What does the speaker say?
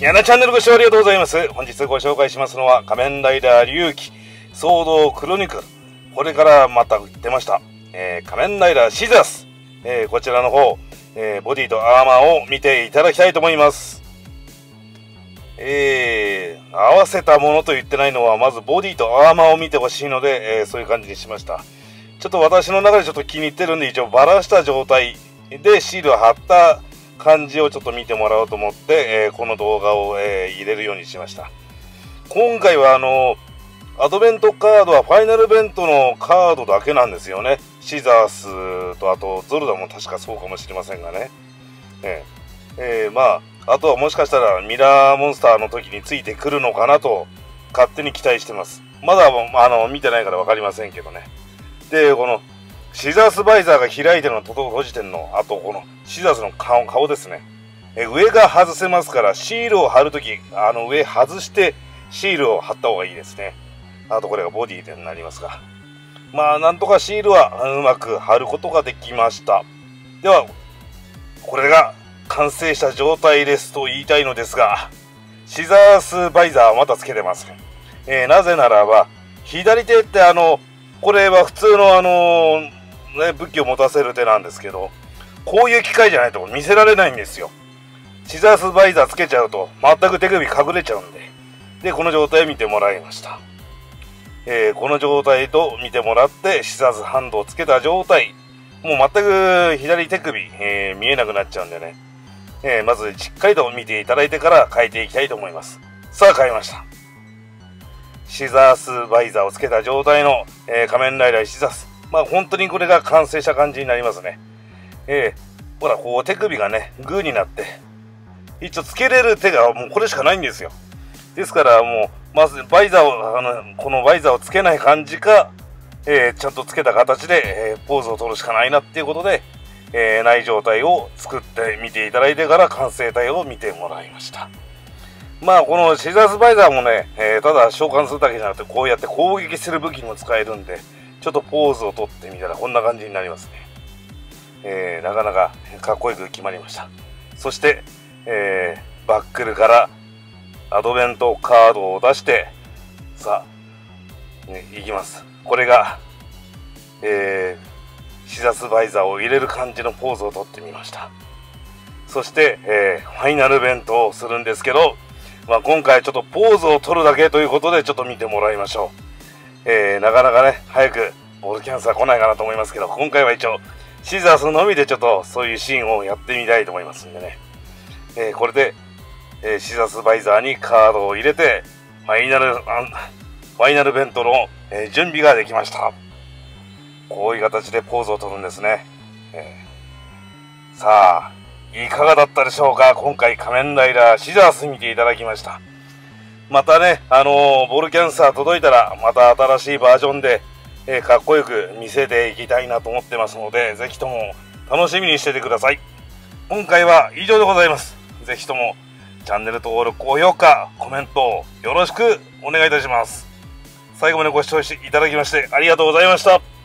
やなチャンネルご視聴ありがとうございます。本日ご紹介しますのは仮面ライダー龍騎騒動クロニクル。これからまた出ました。えー、仮面ライダーシザス。えー、こちらの方、えー、ボディとアーマーを見ていただきたいと思います。えー、合わせたものと言ってないのは、まずボディとアーマーを見てほしいので、えー、そういう感じにしました。ちょっと私の中でちょっと気に入ってるんで、一応バラした状態でシールを貼った感じをちょっと見てもらおうと思って、えー、この動画を、えー、入れるようにしました。今回はあのアドベントカードはファイナルベントのカードだけなんですよね。シザースとあとゾルダも確かそうかもしれませんがね。えー、えー、まあ、あとはもしかしたらミラーモンスターの時についてくるのかなと勝手に期待してます。まだあの見てないから分かりませんけどね。で、このシザースバイザーが開いてるのと閉じてるの、あとこのシザースの顔顔ですね。え上が外せますから、シールを貼るとき、あの上外してシールを貼った方がいいですね。あとこれがボディでになりますが。まあ、なんとかシールはうまく貼ることができました。では、これが完成した状態ですと言いたいのですが、シザースバイザーはまたつけてます。えー、なぜならば、左手ってあの、これは普通のあのーね、武器を持たせる手なんですけど、こういう機械じゃないと見せられないんですよ。シザースバイザーつけちゃうと、全く手首隠れちゃうんで。で、この状態を見てもらいました。えー、この状態と見てもらって、シザースハンドをつけた状態。もう全く左手首、えー、見えなくなっちゃうんでね。えー、まずしっかりと見ていただいてから変えていきたいと思います。さあ変えました。シザースバイザーをつけた状態の、え仮面ライダーシザース。まあ本当にこれが完成した感じになりますね。えー、ほら、こう手首がね、グーになって、一応つけれる手がもうこれしかないんですよ。ですからもう、まずバイザーを、あの、このバイザーをつけない感じか、えー、ちゃんとつけた形で、えー、ポーズを取るしかないなっていうことで、えー、ない状態を作ってみていただいてから完成体を見てもらいました。まあこのシザースバイザーもね、えー、ただ召喚するだけじゃなくてこうやって攻撃する武器にも使えるんで、ちょっとポーズをとってみたらこんな感じになりますね。えー、なかなかかっこよく決まりました。そして、えー、バックルからアドベントカードを出して、さあ、ね、いきます。これが、えー、シザスバイザーを入れる感じのポーズをとってみました。そして、えー、ファイナルベントをするんですけど、まあ、今回ちょっとポーズを取るだけということでちょっと見てもらいましょう。えー、なかなかね、早くボールキャンサー来ないかなと思いますけど、今回は一応、シザースのみでちょっとそういうシーンをやってみたいと思いますんでね。えー、これで、えー、シザースバイザーにカードを入れて、ファイナル、ファイナルベントの、えー、準備ができました。こういう形でポーズを取るんですね。えー、さあ、いかがだったでしょうか？今回仮面ライダーシザース見ていただきました。またね、あのー、ボールキャンサー届いたら、また新しいバージョンで、えー、かっこよく見せていきたいなと思ってますので、ぜひとも楽しみにしててください。今回は以上でございます。ぜひともチャンネル登録、高評価、コメントよろしくお願いいたします。最後までご視聴いただきましてありがとうございました。